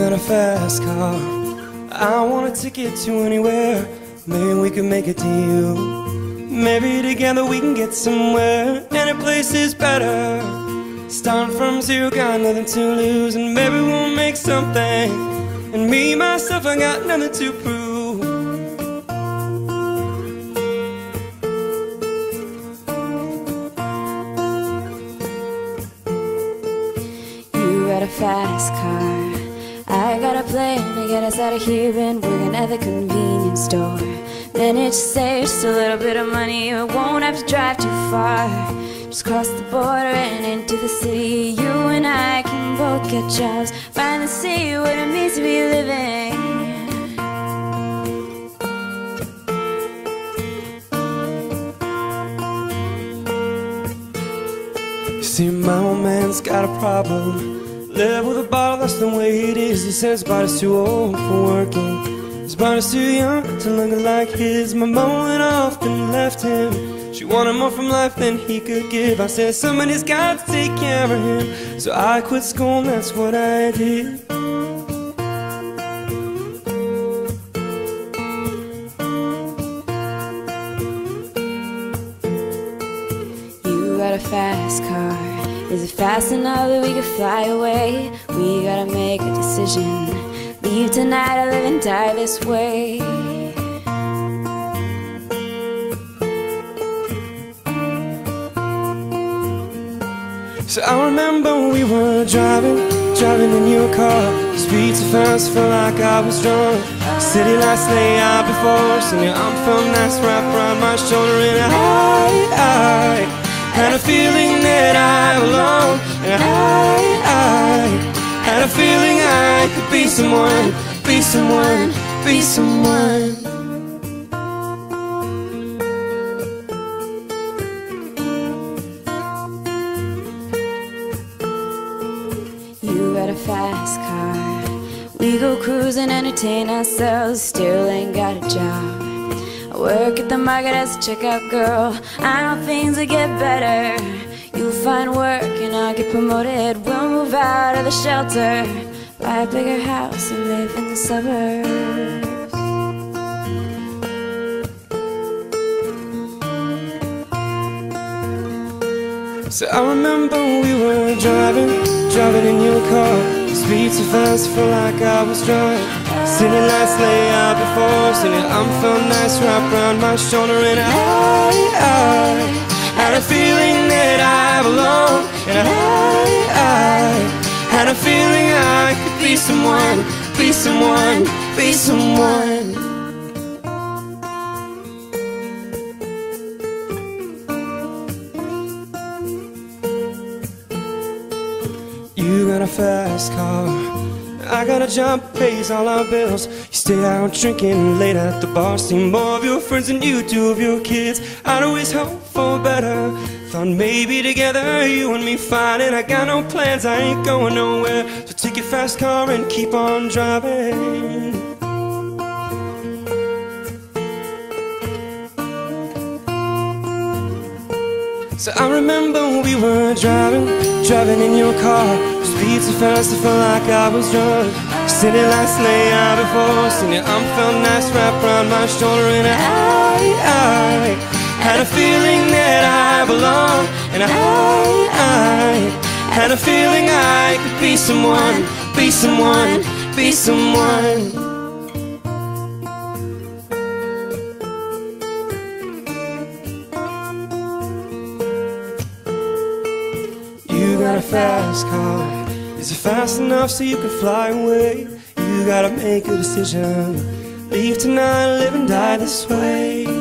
got a fast car. I want a ticket to anywhere. Maybe we can make a deal. Maybe together we can get somewhere. Any place is better. Starting from zero, got nothing to lose, and maybe we'll make something. And me, myself, I got nothing to prove. A fast car. I got a plan to get us out of here, and we're gonna the convenience store. Manage to save just a little bit of money, you won't have to drive too far. Just cross the border and into the city. You and I can both get jobs, finally see what it means to be living. See, my old man's got a problem. Live with a bottle, that's the way it is. He says body's too old for working. His body's too young to look like his. My mom went off and left him. She wanted more from life than he could give. I said, somebody's got to take care of him. So I quit school, and that's what I did. You got a fast car. Is it fast enough that we could fly away? We gotta make a decision. Leave tonight or live and die this way. So I remember we were driving, driving in your car. Speed so fast, felt like I was drunk. City lights lay out before us, and your arm felt nice wrapped around my shoulder. And I, I had a feeling someone, be someone, be someone. You got a fast car. We go cruising, entertain ourselves, still ain't got a job. I work at the market as a checkout girl. I know things will get better. You'll find work and I'll get promoted. We'll move out of the shelter, buy a bigger house and live in the suburbs. So I remember we were driving, driving in your car. Speed so fast, felt like I was drunk. City lights lay out before and your arm felt nice wrapped around my shoulder. And I, I had a feeling that I belong. And I, I had a feeling be someone, be someone, be someone. You got a fast car. I got a job pays all our bills. You stay out drinking late at the bar. See more of your friends than you do of your kids. I'd always hope for better. Thought maybe together you and me finding. I got no plans, I ain't going nowhere. So take your fast car and keep on driving. So I remember we were driving, driving in your car. Speed so fast, I felt like I was drunk. City lights lay out before us, and your arm felt nice wrapped around my shoulder. And I, I had a feeling that I belong. And I, I had a feeling I could be someone, be someone, be someone. You got a fast car. Is it fast enough so you can fly away? You gotta make a decision. Leave tonight, live and die this way.